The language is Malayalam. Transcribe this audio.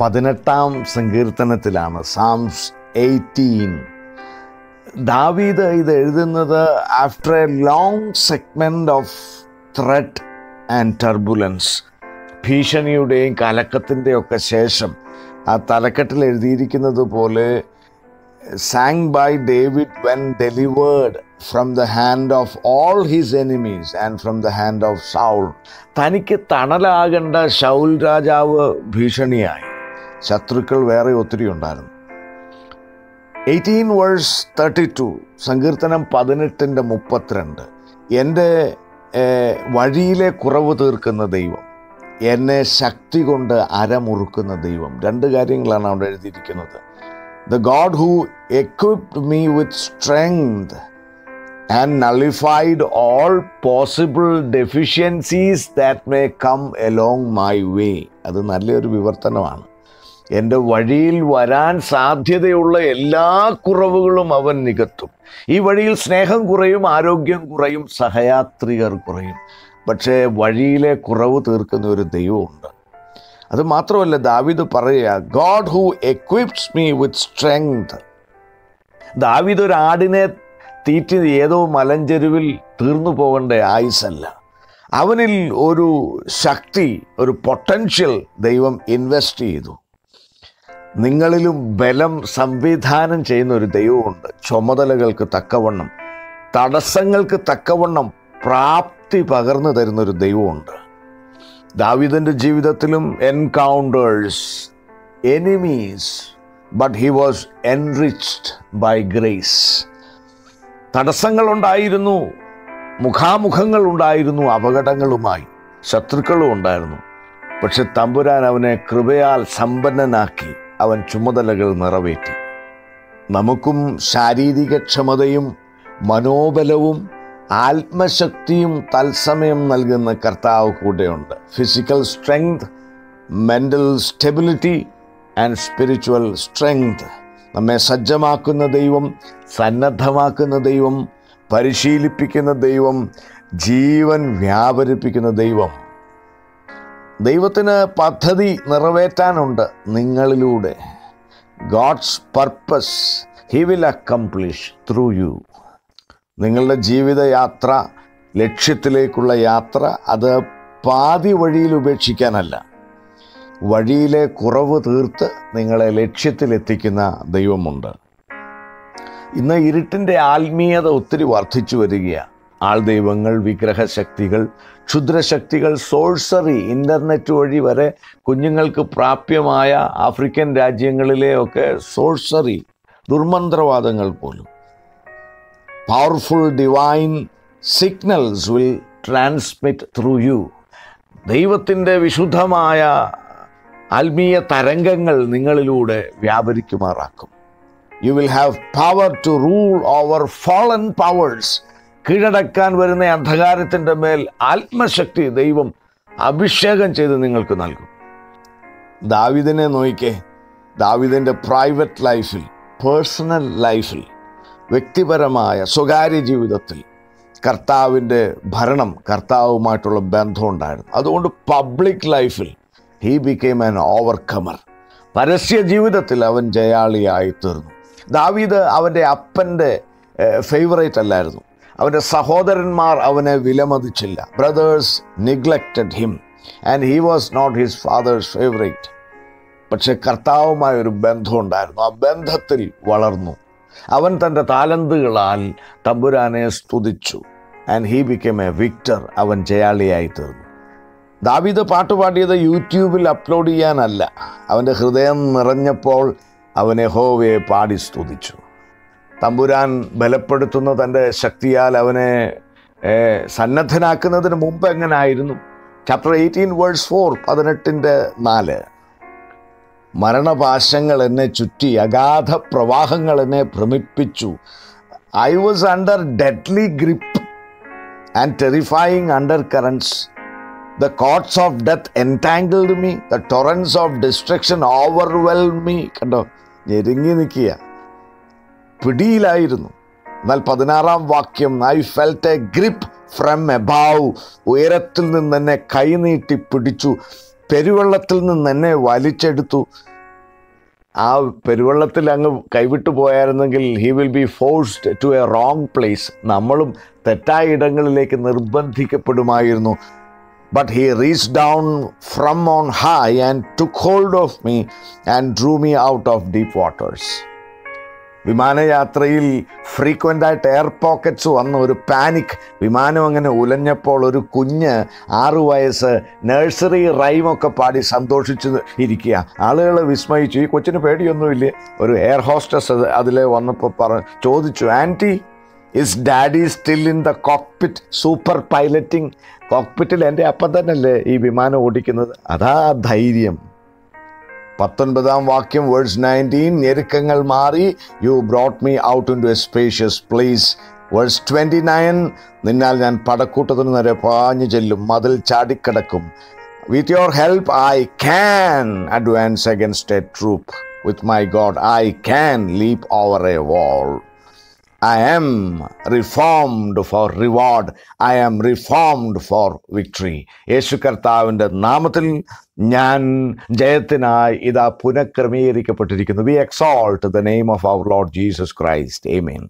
പതിനെട്ടാം സങ്കീർത്തനത്തിലാണ് സാംസ് എയ്റ്റീൻ ദാവീദ് ഇത് എഴുതുന്നത് after a long segment of threat and turbulence ഭീഷണിയുടെയും കലക്കത്തിന്റെയൊക്കെ ശേഷം ആ തലക്കെട്ടിൽ എഴുതിയിരിക്കുന്നത് പോലെ song by David when delivered from the hand of all his enemies and from the hand of Saul തനിക്ക് തണലാകേണ്ട ഷൗൽ രാജാവ് ഭീഷണിയായി. ശത്രുക്കൾ വേറെ ഒത്തിരി ഉണ്ടായിരുന്നു. എയ്റ്റീൻ വേഴ്സ് തേർട്ടി ടു സങ്കീർത്തനം പതിനെട്ടിന്റെ മുപ്പത്തിരണ്ട്. എന്റെ വഴിയിലെ കുറവ് തീർക്കുന്ന ദൈവം എന്നെ ശക്തി കൊണ്ട് അരമുറുക്കുന്ന ദൈവം. രണ്ട് കാര്യങ്ങളാണ് അവിടെ എഴുതിയിരിക്കുന്നത്. The God who equipped me with strength and nullified all possible deficiencies that may come along my way അത് നല്ലൊരു വിവർത്തനമാണ്. എന്റെ വഴിയിൽ വരാൻ സാധ്യതയുള്ള എല്ലാ കുറവുകളും അവൻ നികത്തും. ഈ വഴിയിൽ സ്നേഹം കുറയും ആരോഗ്യം കുറയും സഹയാത്രികർ കുറയും. പക്ഷേ വഴിയിലെ കുറവ് തീർക്കുന്ന ഒരു ദൈവമുണ്ട്. അത് മാത്രമല്ല ദാവിദ് പറയുക God who equips me with strength David ഒരു ആടിനെ തീറ്റി ഏതോ മലഞ്ചെരുവിൽ തീർന്നു പോകേണ്ട ആയുസല്ല. അവനിൽ ഒരു ശക്തി ഒരു പൊട്ടൻഷ്യൽ ദൈവം ഇൻവെസ്റ്റ് ചെയ്തു. നിങ്ങളിലും ബലം സംവിധാനം ചെയ്യുന്ന ഒരു ദൈവമുണ്ട്. ചുമതലകൾക്ക് തക്കവണ്ണം തടസ്സങ്ങൾക്ക് തക്കവണ്ണം പ്രാപ്തി പകർന്നു തരുന്ന ഒരു ദൈവമുണ്ട്. ദാവിദന്റെ ജീവിതത്തിലും encounters enemies but he was enriched by grace. തടസ്സങ്ങളുണ്ടായിരുന്നു മുഖാമുഖങ്ങൾ ഉണ്ടായിരുന്നു അപകടങ്ങളുമായി ശത്രുക്കളും ഉണ്ടായിരുന്നു. പക്ഷെ തമ്പുരാൻ അവനെ കൃപയാൽ സമ്പന്നനാക്കി. അവൻ ചുമതലകൾ നിറവേറ്റി. നമുക്കും ശാരീരിക ക്ഷമതയും മനോബലവും ആത്മശക്തിയും തത്സമയം നൽകുന്ന കർത്താവ് കൂടെയുണ്ട്. Physical strength mental stability and spiritual strength നമ്മെ സജ്ജമാക്കുന്ന ദൈവം സന്നദ്ധമാക്കുന്ന ദൈവം പരിശീലിപ്പിക്കുന്ന ദൈവം ജീവൻ വ്യാപരിപ്പിക്കുന്ന ദൈവം. ദൈവത്തിന് പദ്ധതി നിറവേറ്റാനുണ്ട് നിങ്ങളിലൂടെ. God's purpose he will accomplish through you നിങ്ങളുടെ ജീവിതയാത്ര ലക്ഷ്യത്തിലേക്കുള്ള യാത്ര അത് പാതി വഴിയിൽ ഉപേക്ഷിക്കാനല്ല. വഴിയിലെ കുറവ് തീർത്ത് നിങ്ങളെ ലക്ഷ്യത്തിലെത്തിക്കുന്ന ദൈവമുണ്ട്. ഇന്ന് ഇരുട്ടിന്റെ ആത്മീയത ഒത്തിരി വർദ്ധിച്ചു വരികയാണ്. ആൾ ദൈവങ്ങൾ വിഗ്രഹശക്തികൾ ക്ഷുദ്രശക്തികൾ സോഴ്സറി ഇന്റർനെറ്റ് വഴി വരെ കുഞ്ഞുങ്ങൾക്ക് പ്രാപ്യമായ ആഫ്രിക്കൻ രാജ്യങ്ങളിലെയൊക്കെ സോഴ്സറി ദുർമന്ത്രവാദങ്ങൾ പോലും. Powerful divine signals will transmit through you ദൈവത്തിന്റെ വിശുദ്ധമായ ആത്മീയ തരംഗങ്ങൾ നിങ്ങളിലൂടെ വ്യാപരിക്കുമാറാക്കും. You will have power to rule over fallen powers കീഴടക്കാൻ വരുന്ന അന്ധകാരത്തിന്റെ മേൽ ആത്മശക്തി ദൈവം അഭിഷേകം ചെയ്ത് നിങ്ങൾക്ക് നൽകും. ദാവിദിനെ നോയിക്കേ ദാവിദിന്റെ പ്രൈവറ്റ് ലൈഫിൽ പേഴ്സണൽ ലൈഫിൽ വ്യക്തിപരമായ സ്വകാര്യ ജീവിതത്തിൽ കർത്താവിന്റെ ഭരണം കർത്താവുമായിട്ടുള്ള ബന്ധം ഉണ്ടായിരുന്നു. അതുകൊണ്ട് പബ്ലിക് ലൈഫിൽ ഹീ ബിക്കെയിം ആൻ ഓവർകമർ. പരസ്യ ജീവിതത്തിൽ അവൻ ജയാളിയായി തീർന്നു ദാവീദ് അവന്റെ അപ്പന്റെ ഫേവറേറ്റ് അല്ലായിരുന്നു. അവന്റെ സഹോദരന്മാർ അവനെ വിലമതിച്ചില്ല. Brothers neglected him and he was not his father's favourite പക്ഷെ കർത്താവുമായ ഒരു ബന്ധമുണ്ടായിരുന്നു ആ ബന്ധത്തിൽ വളർന്നു. അവൻ തന്റെ താലന്തുകളാൽ തമ്പുരാനെ സ്തുതിച്ചു and he became a victor അവൻ ജയാളിയായി തീർന്നു. ദാവീദ് പാട്ടുപാടിയത് യൂട്യൂബിൽ അപ്ലോഡ് ചെയ്യാനല്ല. അവന്റെ ഹൃദയം നിറഞ്ഞപ്പോൾ അവനെ ഹോവയെ പാടി സ്തുതിച്ചു. തമ്പുരാൻ ബലപ്പെടുത്തുന്ന തന്റെ ശക്തിയാൽ അവനെ സന്നദ്ധനാക്കുന്നതിന് മുമ്പ് എങ്ങനായിരുന്നു? ചാപ്റ്റർ എയ്റ്റീൻ വേഴ്സ് ഫോർ പതിനെട്ടിന്റെ നാല്. മരണപാശങ്ങൾ എന്നെ ചുറ്റി അഗാധ പ്രവാഹങ്ങൾ എന്നെ ഭ്രമിപ്പിച്ചു. I was under deadly grip and terrifying undercurrents the cords of death entangled me the torrents of destruction ഓവർവെൽ me കണ്ടോ? ഞെരുങ്ങി നിൽക്കുക. പിടിയിലായിരുന്നു. എന്നാൽ പതിനാറാം വാക്യം I felt a grip from above ഉയരത്തിൽ നിന്ന് എന്നെ കൈനീട്ടി പിടിച്ചു. പെരുവെള്ളത്തിൽ നിന്ന് എന്നെ വലിച്ചെടുത്തു. ആ പെരുവെള്ളത്തിൽ അങ്ങ് കൈവിട്ടു പോയായിരുന്നെങ്കിൽ he will be forced to a wrong place നമ്മളും തെറ്റായ ഇടങ്ങളിലേക്ക് നിർബന്ധിക്കപ്പെടുമായിരുന്നു. But he reach down from on high and took hold of me and drew me out of deep waters വിമാനയാത്രയിൽ frequent ആയിട്ട് എയർ പോക്കറ്റ്സ് വന്ന ഒരു പാനിക് വിമാനം അങ്ങനെ ഉലഞ്ഞപ്പോൾ ഒരു കുഞ്ഞ് ആറു വയസ്സ് നഴ്സറി റൈമൊക്കെ പാടി സന്തോഷിച്ച് ഇരിക്കുക. ആളുകൾ വിസ്മയിച്ചു. ഈ കൊച്ചിന് പേടിയൊന്നുമില്ല. ഒരു എയർ ഹോസ്റ്റസ് അതിൽ വന്നപ്പോൾ പറ ചോദിച്ചു auntie is daddy still in the cockpit super piloting കോക്പിറ്റിൽ എന്റെ അപ്പം തന്നെയല്ലേ ഈ വിമാനം ഓടിക്കുന്നത്? അതാ ധൈര്യം. പത്തൊൻപതാം വാക്യം വേഴ്സ് നയന്റീൻ ഞെരുക്കങ്ങൾ മാറി. You brought me out into a spacious place verse twenty nine നിന്നാൽ ഞാൻ പടക്കൂട്ടത്തിന് നേരെ പാഞ്ഞു ചെല്ലും മതിൽ ചാടിക്കിടക്കും. With your help I can advance against a troop with my God I can leap over a wall I am reformed for reward I am reformed for victory. യേശു കർത്താവിന്റെ നാമത്തിൽ ഞാൻ ജയത്തിനായി ഇതാ പുനഃക്രമീകരിക്കപ്പെട്ടിരിക്കുന്നു. We exalt the name of our lord Jesus Christ amen